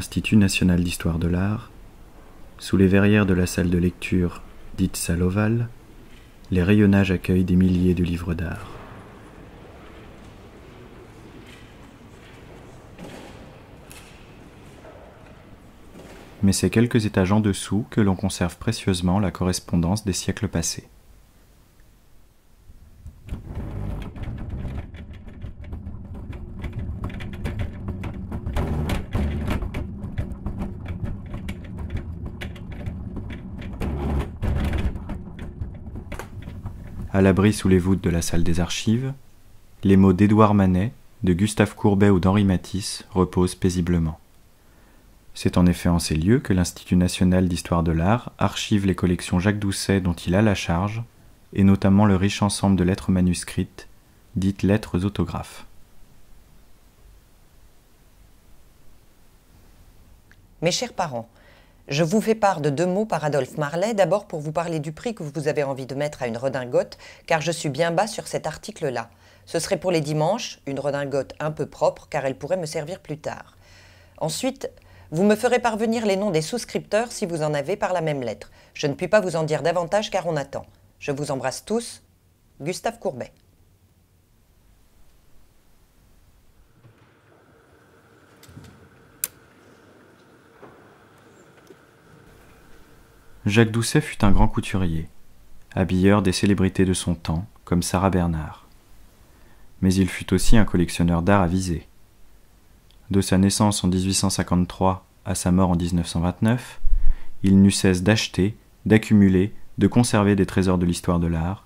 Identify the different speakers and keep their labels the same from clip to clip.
Speaker 1: à l'Institut national d'histoire de l'art, sous les verrières de la salle de lecture dite salle ovale, les rayonnages accueillent des milliers de livres d'art. Mais c'est quelques étages en dessous que l'on conserve précieusement la correspondance des siècles passés. À l'abri sous les voûtes de la salle des archives, les mots d'Édouard Manet, de Gustave Courbet ou d'Henri Matisse reposent paisiblement. C'est en effet en ces lieux que l'Institut national d'histoire de l'art archive les collections Jacques Doucet dont il a la charge, et notamment le riche ensemble de lettres manuscrites, dites lettres autographes.
Speaker 2: Mes chers parents, je vous fais part de deux mots par Adolphe Marlet, d'abord pour vous parler du prix que vous avez envie de mettre à une redingote, car je suis bien bas sur cet article-là. Ce serait pour les dimanches, une redingote un peu propre, car elle pourrait me servir plus tard. Ensuite, vous me ferez parvenir les noms des souscripteurs si vous en avez par la même lettre. Je ne puis pas vous en dire davantage car on attend. Je vous embrasse tous. Gustave Courbet.
Speaker 1: Jacques Doucet fut un grand couturier, habilleur des célébrités de son temps, comme Sarah Bernard. Mais il fut aussi un collectionneur d'art avisé. De sa naissance en 1853 à sa mort en 1929, il n'eut cesse d'acheter, d'accumuler, de conserver des trésors de l'histoire de l'art,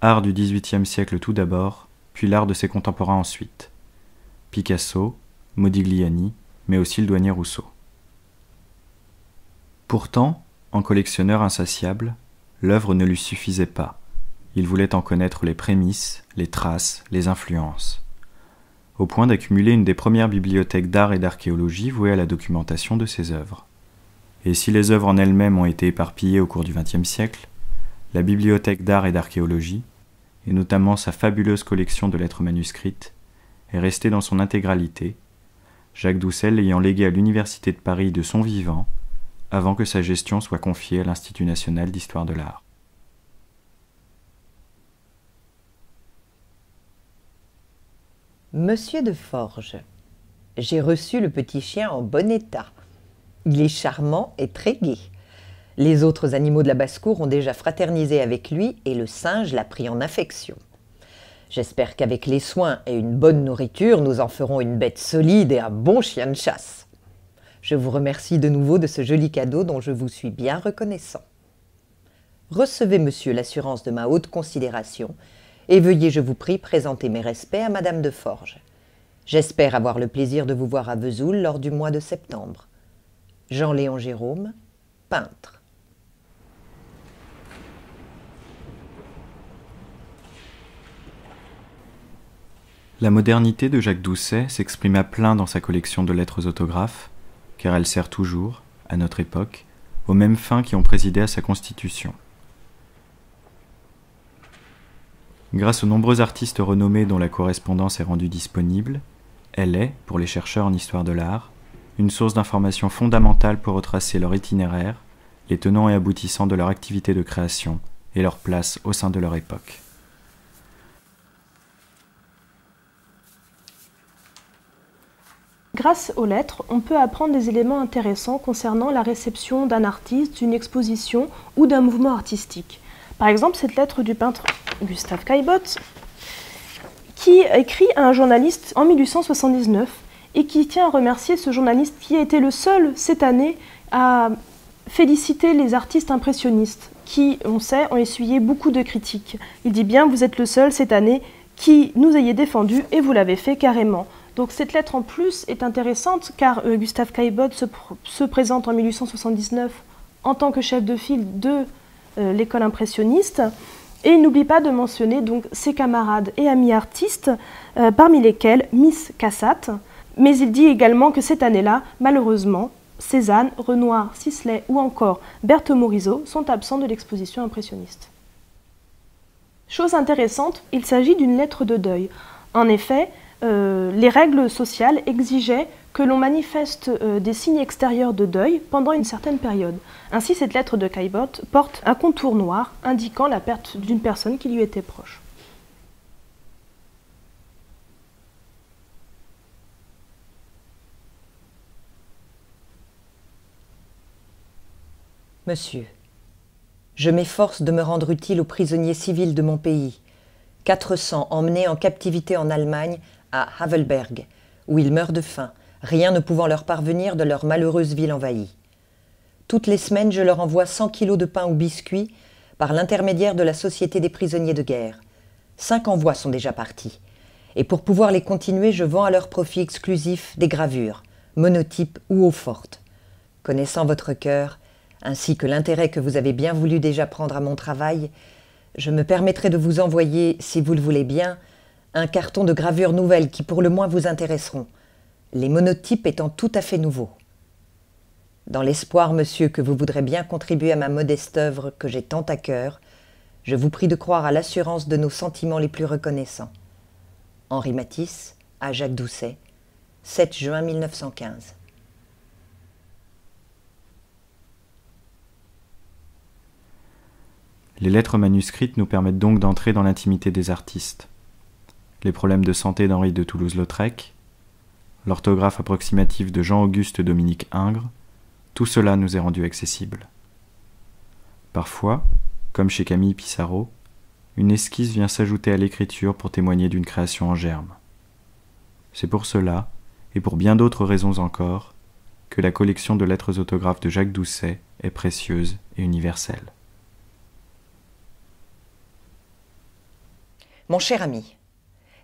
Speaker 1: art du XVIIIe siècle tout d'abord, puis l'art de ses contemporains ensuite. Picasso, Modigliani, mais aussi le douanier Rousseau. Pourtant, en collectionneur insatiable, l'œuvre ne lui suffisait pas. Il voulait en connaître les prémices, les traces, les influences. Au point d'accumuler une des premières bibliothèques d'art et d'archéologie vouées à la documentation de ses œuvres. Et si les œuvres en elles-mêmes ont été éparpillées au cours du XXe siècle, la bibliothèque d'art et d'archéologie, et notamment sa fabuleuse collection de lettres manuscrites, est restée dans son intégralité, Jacques Doucet l'ayant légué à l'Université de Paris de son vivant, avant que sa gestion soit confiée à l'Institut national d'histoire de l'art.
Speaker 2: Monsieur de Forges, j'ai reçu le petit chien en bon état. Il est charmant et très gai. Les autres animaux de la basse-cour ont déjà fraternisé avec lui et le singe l'a pris en affection. J'espère qu'avec les soins et une bonne nourriture, nous en ferons une bête solide et un bon chien de chasse. Je vous remercie de nouveau de ce joli cadeau dont je vous suis bien reconnaissant. Recevez, monsieur, l'assurance de ma haute considération et veuillez, je vous prie, présenter mes respects à madame de Forges. J'espère avoir le plaisir de vous voir à Vesoul lors du mois de septembre. Jean-Léon Jérôme, peintre.
Speaker 1: La modernité de Jacques Doucet s'exprime à plein dans sa collection de lettres autographes, car elle sert toujours, à notre époque, aux mêmes fins qui ont présidé à sa constitution. Grâce aux nombreux artistes renommés dont la correspondance est rendue disponible, elle est, pour les chercheurs en histoire de l'art, une source d'information fondamentale pour retracer leur itinéraire, les tenants et aboutissants de leur activité de création et leur place au sein de leur époque.
Speaker 3: Grâce aux lettres, on peut apprendre des éléments intéressants concernant la réception d'un artiste, d'une exposition ou d'un mouvement artistique. Par exemple, cette lettre du peintre Gustave Caillebotte, qui écrit à un journaliste en 1879 et qui tient à remercier ce journaliste qui a été le seul cette année à féliciter les artistes impressionnistes qui, on sait, ont essuyé beaucoup de critiques. Il dit bien, vous êtes le seul cette année qui nous ayez défendu et vous l'avez fait carrément. Donc cette lettre en plus est intéressante car euh, Gustave Caillebotte se, présente en 1879 en tant que chef de file de euh, l'école impressionniste et il n'oublie pas de mentionner donc ses camarades et amis artistes euh, parmi lesquels Miss Cassatt. Mais il dit également que cette année-là, malheureusement, Cézanne, Renoir, Sisley ou encore Berthe Morisot sont absents de l'exposition impressionniste. Chose intéressante, il s'agit d'une lettre de deuil. En effet, euh, les règles sociales exigeaient que l'on manifeste euh, des signes extérieurs de deuil pendant une certaine période. Ainsi, cette lettre de Caillebotte porte un contour noir indiquant la perte d'une personne qui lui était proche.
Speaker 2: Monsieur, je m'efforce de me rendre utile aux prisonniers civils de mon pays, 400 emmenés en captivité en Allemagne à Havelberg, où ils meurent de faim, rien ne pouvant leur parvenir de leur malheureuse ville envahie. Toutes les semaines, je leur envoie 100 kilos de pain ou biscuits par l'intermédiaire de la Société des prisonniers de guerre. Cinq envois sont déjà partis. Et pour pouvoir les continuer, je vends à leur profit exclusif des gravures, monotypes ou eau forte. Connaissant votre cœur, ainsi que l'intérêt que vous avez bien voulu déjà prendre à mon travail, je me permettrai de vous envoyer, si vous le voulez bien, un carton de gravures nouvelles qui pour le moins vous intéresseront, les monotypes étant tout à fait nouveaux. Dans l'espoir, monsieur, que vous voudrez bien contribuer à ma modeste œuvre que j'ai tant à cœur, je vous prie de croire à l'assurance de nos sentiments les plus reconnaissants. Henri Matisse, à Jacques Doucet, 7 juin 1915.
Speaker 1: Les lettres manuscrites nous permettent donc d'entrer dans l'intimité des artistes. Les problèmes de santé d'Henri de Toulouse-Lautrec, l'orthographe approximative de Jean-Auguste Dominique Ingres, tout cela nous est rendu accessible. Parfois, comme chez Camille Pissarro, une esquisse vient s'ajouter à l'écriture pour témoigner d'une création en germe. C'est pour cela, et pour bien d'autres raisons encore, que la collection de lettres autographes de Jacques Doucet est précieuse et universelle.
Speaker 2: Mon cher ami,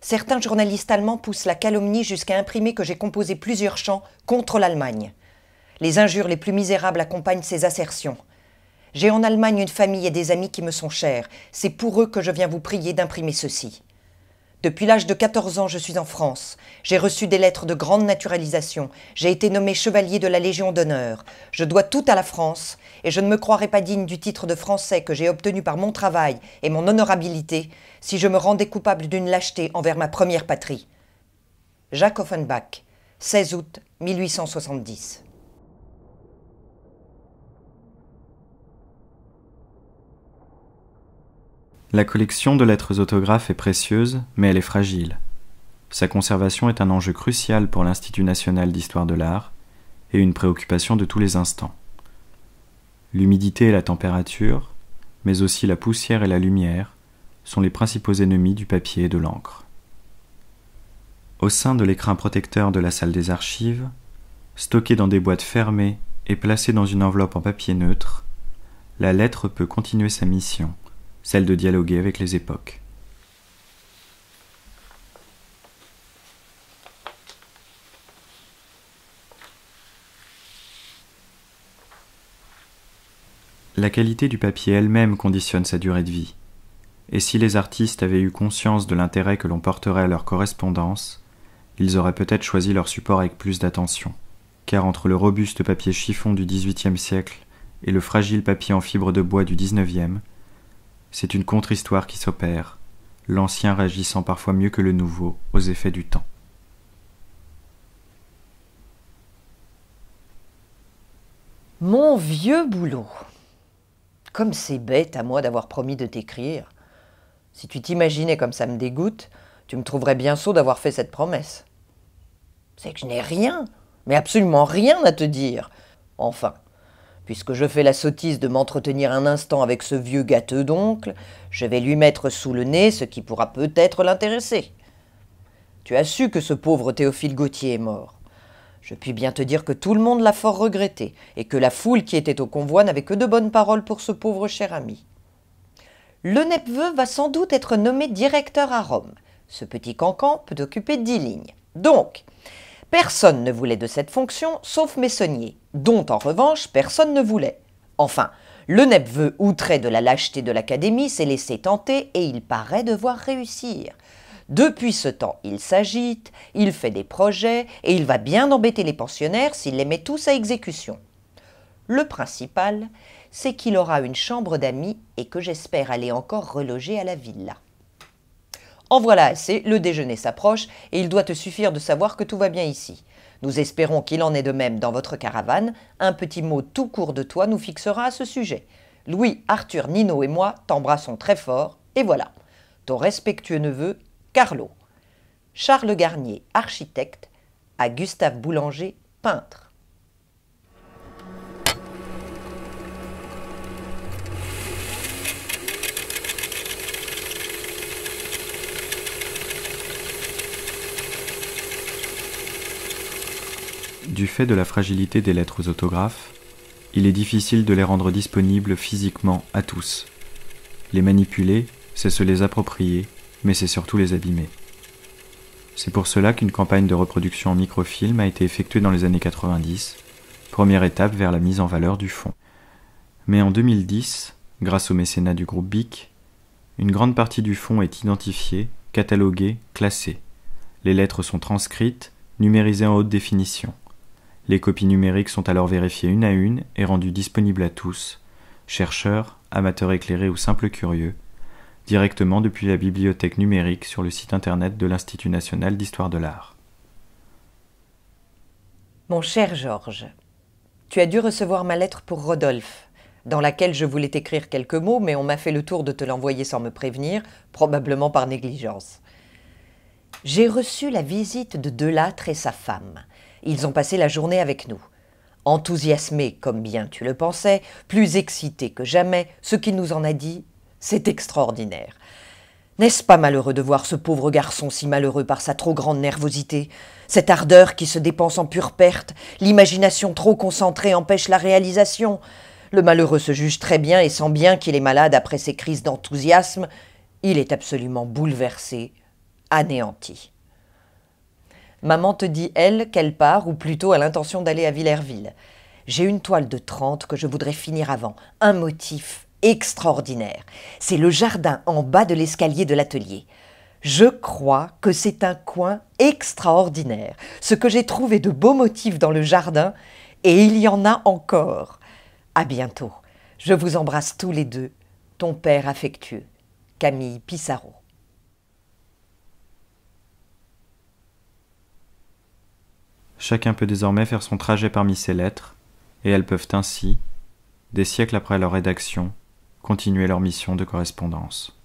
Speaker 2: certains journalistes allemands poussent la calomnie jusqu'à imprimer que j'ai composé plusieurs chants contre l'Allemagne. Les injures les plus misérables accompagnent ces assertions. J'ai en Allemagne une famille et des amis qui me sont chers. C'est pour eux que je viens vous prier d'imprimer ceci. Depuis l'âge de 14 ans, je suis en France. J'ai reçu des lettres de grande naturalisation. J'ai été nommé chevalier de la Légion d'honneur. Je dois tout à la France, et je ne me croirais pas digne du titre de français que j'ai obtenu par mon travail et mon honorabilité si je me rendais coupable d'une lâcheté envers ma première patrie. Jacques Offenbach, 16 août 1870.
Speaker 1: La collection de lettres autographes est précieuse, mais elle est fragile. Sa conservation est un enjeu crucial pour l'Institut national d'histoire de l'art et une préoccupation de tous les instants. L'humidité et la température, mais aussi la poussière et la lumière, sont les principaux ennemis du papier et de l'encre. Au sein de l'écrin protecteur de la salle des archives, stocké dans des boîtes fermées et placé dans une enveloppe en papier neutre, la lettre peut continuer sa mission celle de dialoguer avec les époques. La qualité du papier elle-même conditionne sa durée de vie. Et si les artistes avaient eu conscience de l'intérêt que l'on porterait à leur correspondance, ils auraient peut-être choisi leur support avec plus d'attention. Car entre le robuste papier chiffon du XVIIIe siècle et le fragile papier en fibre de bois du XIXe, c'est une contre-histoire qui s'opère, l'ancien réagissant parfois mieux que le nouveau aux effets du temps.
Speaker 2: Mon vieux boulot. Comme c'est bête à moi d'avoir promis de t'écrire. Si tu t'imaginais comme ça me dégoûte, tu me trouverais bien sot d'avoir fait cette promesse. C'est que je n'ai rien, mais absolument rien à te dire. Enfin, Puisque je fais la sottise de m'entretenir un instant avec ce vieux gâteux d'oncle, je vais lui mettre sous le nez ce qui pourra peut-être l'intéresser. Tu as su que ce pauvre Théophile Gautier est mort. Je puis bien te dire que tout le monde l'a fort regretté, et que la foule qui était au convoi n'avait que de bonnes paroles pour ce pauvre cher ami. Le neveu va sans doute être nommé directeur à Rome. Ce petit cancan peut occuper dix lignes. Donc, Personne ne voulait de cette fonction, sauf Messonnier, dont en revanche personne ne voulait. Enfin, le neveu, outré de la lâcheté de l'Académie, s'est laissé tenter et il paraît devoir réussir. Depuis ce temps, il s'agite, il fait des projets et il va bien embêter les pensionnaires s'il les met tous à exécution. Le principal, c'est qu'il aura une chambre d'amis et que j'espère aller encore reloger à la villa. En voilà assez, le déjeuner s'approche et il doit te suffire de savoir que tout va bien ici. Nous espérons qu'il en est de même dans votre caravane. Un petit mot tout court de toi nous fixera à ce sujet. Louis, Arthur, Nino et moi t'embrassons très fort, et voilà. Ton respectueux neveu, Carlo. Charles Garnier, architecte, à Gustave Boulanger, peintre.
Speaker 1: Du fait de la fragilité des lettres autographes, il est difficile de les rendre disponibles physiquement à tous. Les manipuler, c'est se les approprier, mais c'est surtout les abîmer. C'est pour cela qu'une campagne de reproduction en microfilm a été effectuée dans les années 90, première étape vers la mise en valeur du fonds. Mais en 2010, grâce au mécénat du groupe BIC, une grande partie du fonds est identifiée, cataloguée, classée. Les lettres sont transcrites, numérisées en haute définition. Les copies numériques sont alors vérifiées une à une et rendues disponibles à tous, chercheurs, amateurs éclairés ou simples curieux, directement depuis la bibliothèque numérique sur le site internet de l'Institut national d'histoire de l'art.
Speaker 2: Mon cher Georges, tu as dû recevoir ma lettre pour Rodolphe, dans laquelle je voulais t'écrire quelques mots, mais on m'a fait le tour de te l'envoyer sans me prévenir, probablement par négligence. J'ai reçu la visite de Delâtre et sa femme. Ils ont passé la journée avec nous. Enthousiasmés comme bien tu le pensais, plus excités que jamais, ce qu'il nous en a dit, c'est extraordinaire. N'est-ce pas malheureux de voir ce pauvre garçon si malheureux par sa trop grande nervosité? Cette ardeur qui se dépense en pure perte, l'imagination trop concentrée empêche la réalisation. Le malheureux se juge très bien et sent bien qu'il est malade après ses crises d'enthousiasme. Il est absolument bouleversé, anéanti. Maman te dit, elle, qu'elle part, ou plutôt a l'intention d'aller à Villerville. J'ai une toile de trente que je voudrais finir avant, un motif extraordinaire. C'est le jardin en bas de l'escalier de l'atelier. Je crois que c'est un coin extraordinaire. Ce que j'ai trouvé de beaux motifs dans le jardin, et il y en a encore. À bientôt. Je vous embrasse tous les deux. Ton père affectueux, Camille Pissarro.
Speaker 1: Chacun peut désormais faire son trajet parmi ces lettres, et elles peuvent ainsi, des siècles après leur rédaction, continuer leur mission de correspondance.